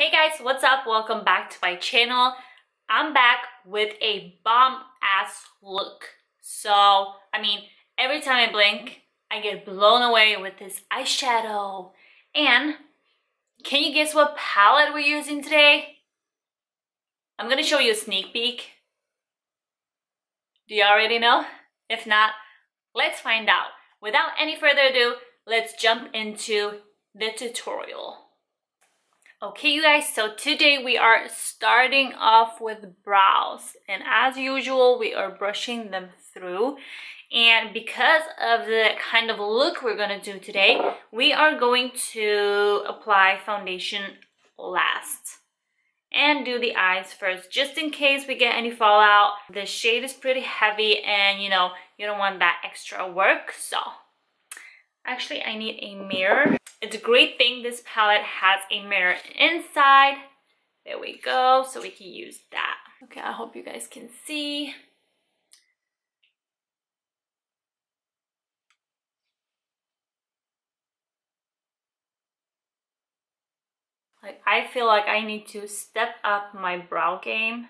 Hey guys, what's up? Welcome back to my channel. I'm back with a bomb ass look. So, I mean, every time I blink, I get blown away with this eyeshadow. And can you guess what palette we're using today? I'm gonna show you a sneak peek. Do you already know? If not, let's find out. Without any further ado, let's jump into the tutorial. Okay, you guys, so today we are starting off with brows. And as usual, we are brushing them through. And because of the kind of look we're going to do today, we are going to apply foundation last. And do the eyes first, just in case we get any fallout. The shade is pretty heavy and, you know, you don't want that extra work. So, actually, I need a mirror. It's a great thing this palette has a mirror inside. There we go, so we can use that. Okay, I hope you guys can see. Like, I feel like I need to step up my brow game.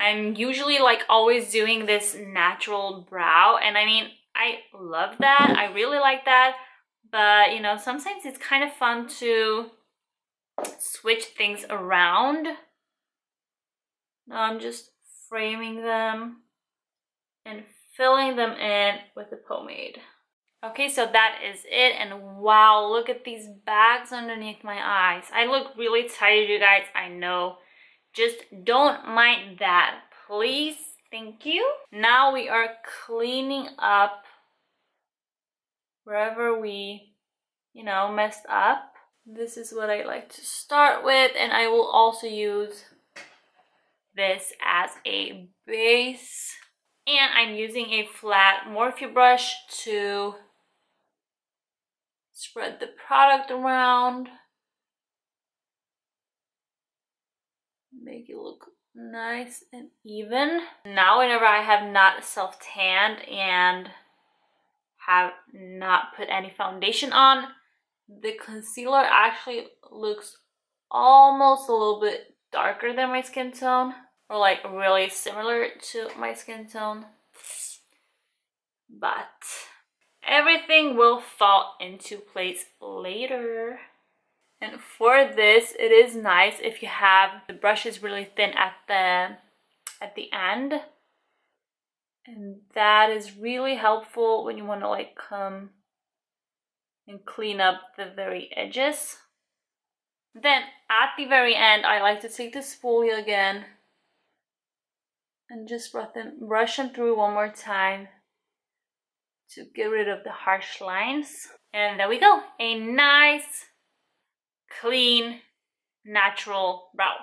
I'm usually like always doing this natural brow and I mean I love that. I really like that. But, you know, sometimes it's kind of fun to switch things around. Now I'm just framing them and filling them in with the pomade. Okay, so that is it. And wow, look at these bags underneath my eyes. I look really tired, you guys. I know. Just don't mind that, please. Thank you. Now we are cleaning up wherever we, you know, messed up. This is what I like to start with and I will also use this as a base. And I'm using a flat Morphe brush to spread the product around. Make it look nice and even. Now whenever I have not self-tanned and have not put any foundation on, the concealer actually looks almost a little bit darker than my skin tone or like really similar to my skin tone. But everything will fall into place later. And for this, it is nice if you have the brushes really thin at the at the end. And that is really helpful when you want to like come and clean up the very edges. Then at the very end I like to take the spoolie again and just brush them, brush them through one more time to get rid of the harsh lines. And there we go a nice clean natural brow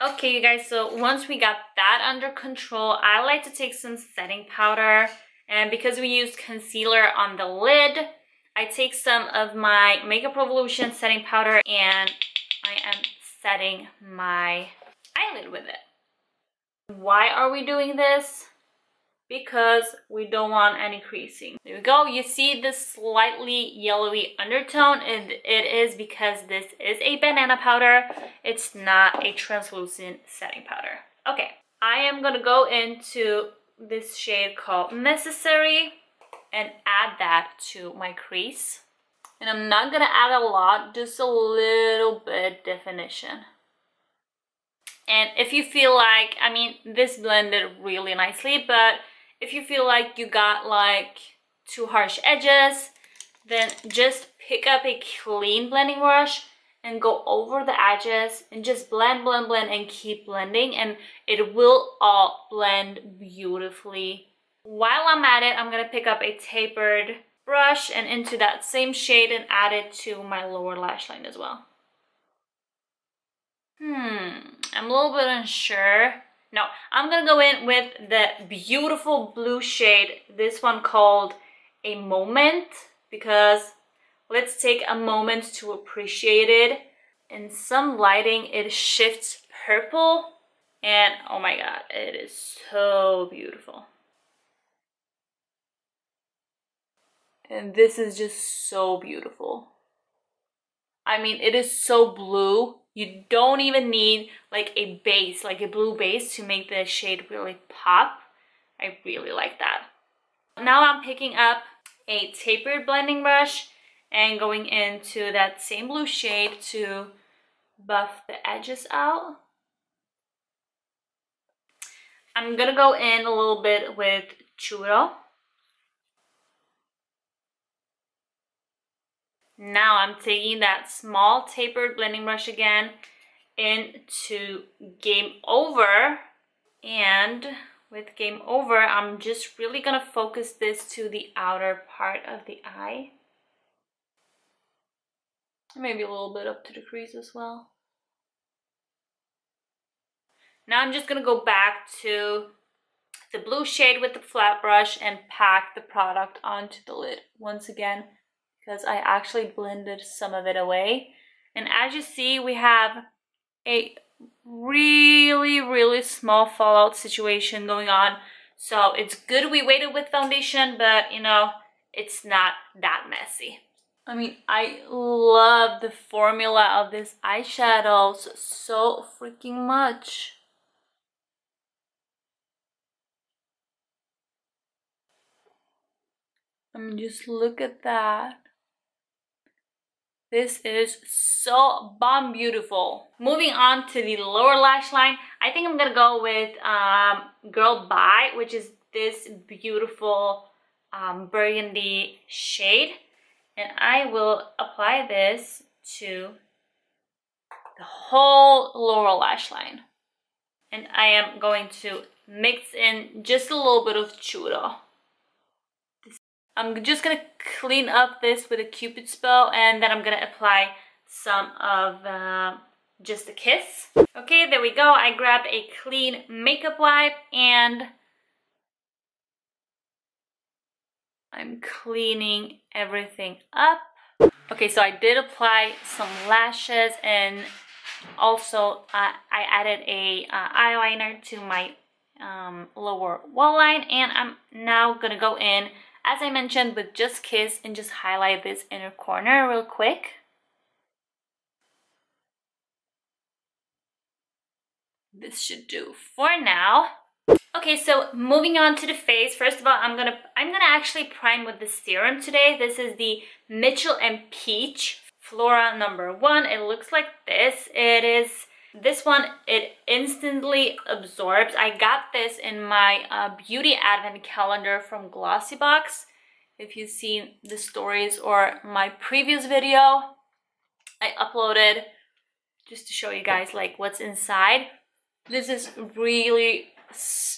Okay, you guys, so once we got that under control, I like to take some setting powder. And because we used concealer on the lid, I take some of my Makeup Revolution setting powder and I am setting my eyelid with it. Why are we doing this? Because we don't want any creasing. There we go. You see this slightly yellowy undertone and it is because this is a banana powder. It's not a translucent setting powder. Okay, I am gonna go into this shade called Necessary and add that to my crease. And I'm not gonna add a lot, just a little bit definition. And if you feel like, I mean, this blended really nicely, but if you feel like you got like too harsh edges, then just pick up a clean blending brush and go over the edges and just blend, blend, blend and keep blending and it will all blend beautifully. While I'm at it, I'm gonna pick up a tapered brush and into that same shade and add it to my lower lash line as well. Hmm, I'm a little bit unsure no, I'm gonna go in with the beautiful blue shade, this one called A Moment, because let's take a moment to appreciate it. In some lighting, it shifts purple, and oh my god, it is so beautiful. And this is just so beautiful. I mean, it is so blue. You don't even need like a base, like a blue base to make the shade really pop. I really like that. Now I'm picking up a tapered blending brush and going into that same blue shade to buff the edges out. I'm gonna go in a little bit with churro. Now I'm taking that small tapered blending brush again into Game Over. And with Game Over, I'm just really gonna focus this to the outer part of the eye. Maybe a little bit up to the crease as well. Now I'm just gonna go back to the blue shade with the flat brush and pack the product onto the lid once again because I actually blended some of it away. And as you see, we have a really, really small fallout situation going on. So it's good we waited with foundation, but you know, it's not that messy. I mean, I love the formula of these eyeshadows so freaking much. I mean, just look at that. This is so bomb beautiful. Moving on to the lower lash line, I think I'm gonna go with um, Girl Bye, which is this beautiful um, burgundy shade. And I will apply this to the whole lower lash line. And I am going to mix in just a little bit of churro. I'm just gonna clean up this with a cupid spell and then I'm gonna apply some of uh, just a kiss. Okay, there we go. I grabbed a clean makeup wipe and I'm cleaning everything up. Okay, so I did apply some lashes and also uh, I added a uh, eyeliner to my um, lower wall line and I'm now gonna go in as I mentioned with Just Kiss and just highlight this inner corner real quick. This should do for now. Okay, so moving on to the face. First of all, I'm gonna I'm gonna actually prime with the serum today. This is the Mitchell and Peach Flora number one. It looks like this. It is this one, it instantly absorbs. I got this in my uh, beauty advent calendar from Glossybox. If you've seen the stories or my previous video, I uploaded just to show you guys like what's inside. This is really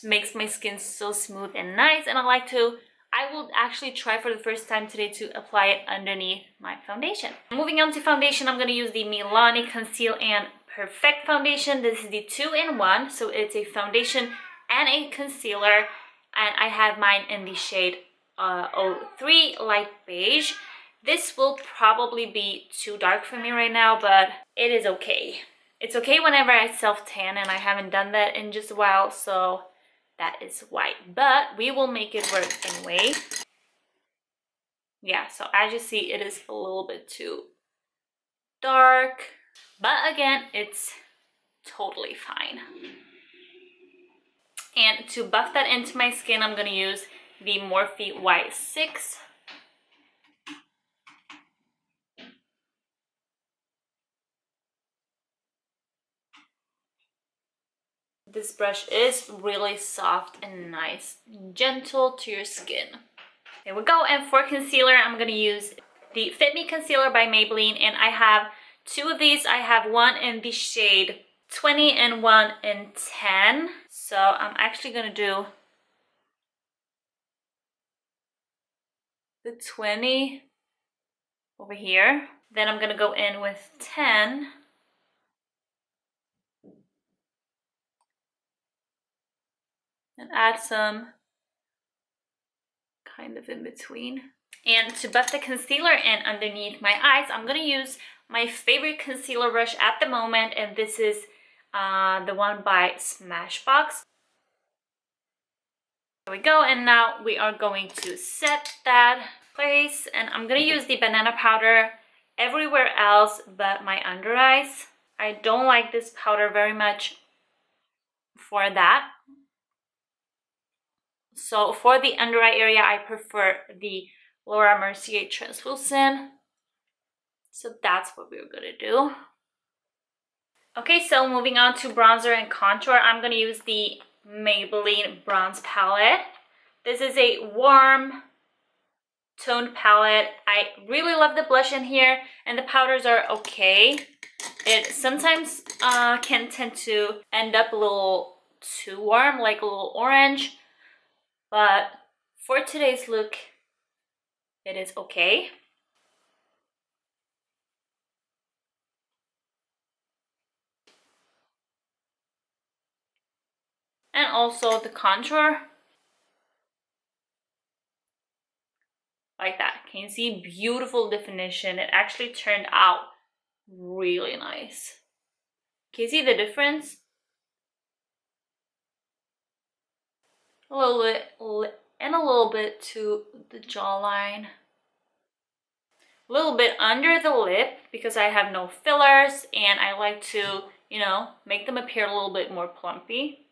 makes my skin so smooth and nice and I like to I will actually try for the first time today to apply it underneath my foundation. Moving on to foundation, I'm going to use the Milani Conceal and Perfect Foundation. This is the two-in-one, so it's a foundation and a concealer. And I have mine in the shade uh, 03 Light Beige. This will probably be too dark for me right now, but it is okay. It's okay whenever I self-tan, and I haven't done that in just a while, so that is white. But we will make it work anyway. Yeah, so as you see, it is a little bit too dark. But again, it's totally fine. And to buff that into my skin, I'm going to use the Morphe Y6. This brush is really soft and nice, gentle to your skin. There we go. And for concealer, I'm going to use the Fit Me Concealer by Maybelline. And I have Two of these, I have one in the shade 20 and one in 10. So I'm actually going to do the 20 over here. Then I'm going to go in with 10. And add some kind of in between. And to buff the concealer in underneath my eyes, I'm going to use my favorite concealer brush at the moment and this is uh, the one by Smashbox. There we go and now we are going to set that place and I'm gonna use the banana powder everywhere else but my under eyes. I don't like this powder very much for that. So for the under eye area, I prefer the Laura Mercier Translucent. So that's what we're gonna do. Okay, so moving on to bronzer and contour, I'm gonna use the Maybelline Bronze Palette. This is a warm toned palette. I really love the blush in here and the powders are okay. It sometimes uh, can tend to end up a little too warm, like a little orange. But for today's look, it is okay. And also the contour. Like that. Can you see beautiful definition? It actually turned out really nice. Can you see the difference? a little bit and a little bit to the jawline a little bit under the lip because I have no fillers and I like to you know make them appear a little bit more plumpy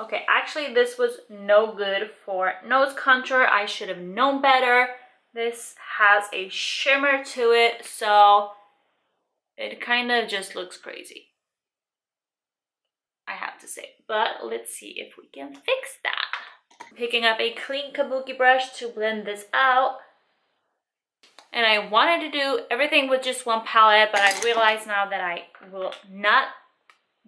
okay actually this was no good for nose contour. I should have known better. This has a shimmer to it so it kind of just looks crazy I have to say. But let's see if we can fix that. Picking up a clean kabuki brush to blend this out. And I wanted to do everything with just one palette, but I realize now that I will not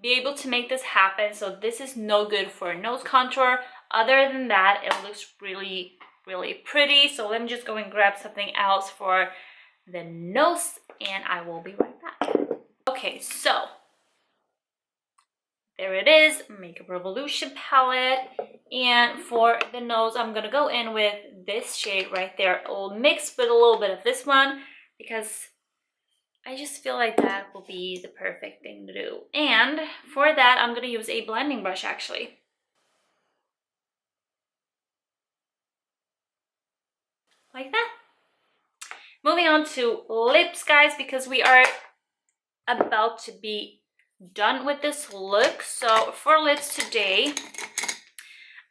be able to make this happen. So this is no good for a nose contour. Other than that, it looks really, really pretty. So let me just go and grab something else for the nose and I will be right back. Okay, so there it is, Makeup Revolution palette. And for the nose, I'm gonna go in with this shade right there. I will mix with a little bit of this one because I just feel like that will be the perfect thing to do. And for that, I'm gonna use a blending brush actually. Like that. Moving on to lips, guys, because we are about to be done with this look. So for lips today,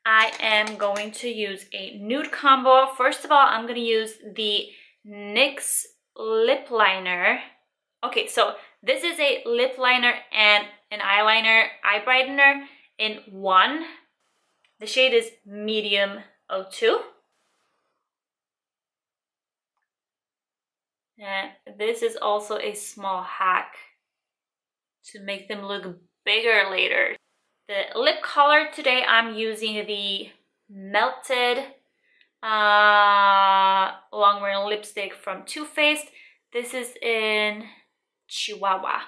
I am going to use a nude combo. First of all, I'm going to use the NYX lip liner. Okay, so this is a lip liner and an eyeliner eye brightener in one. The shade is medium 02. And this is also a small hack to make them look bigger later. The lip color today I'm using the Melted uh, long wearing lipstick from Too Faced. This is in Chihuahua.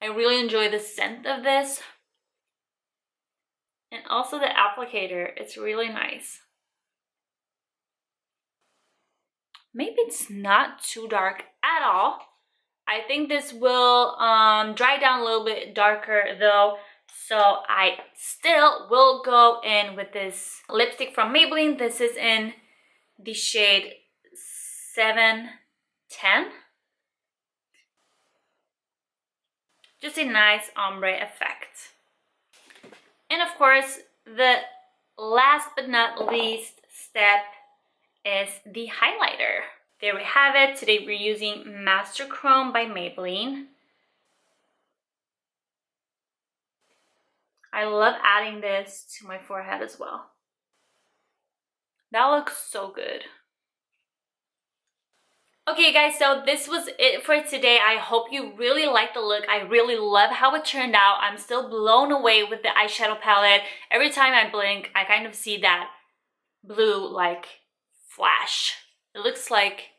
I really enjoy the scent of this. And also the applicator, it's really nice. maybe it's not too dark at all. I think this will um, dry down a little bit darker though. So I still will go in with this lipstick from Maybelline. This is in the shade 710. Just a nice ombre effect. And of course, the last but not least step is the highlighter. There we have it. Today we're using Master Chrome by Maybelline. I love adding this to my forehead as well. That looks so good. Okay guys, so this was it for today. I hope you really liked the look. I really love how it turned out. I'm still blown away with the eyeshadow palette. Every time I blink, I kind of see that blue like flash. It looks like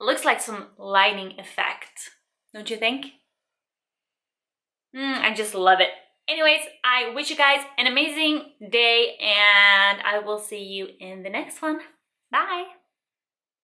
it looks like some lightning effect. Don't you think? Mm, I just love it. Anyways, I wish you guys an amazing day and I will see you in the next one. Bye!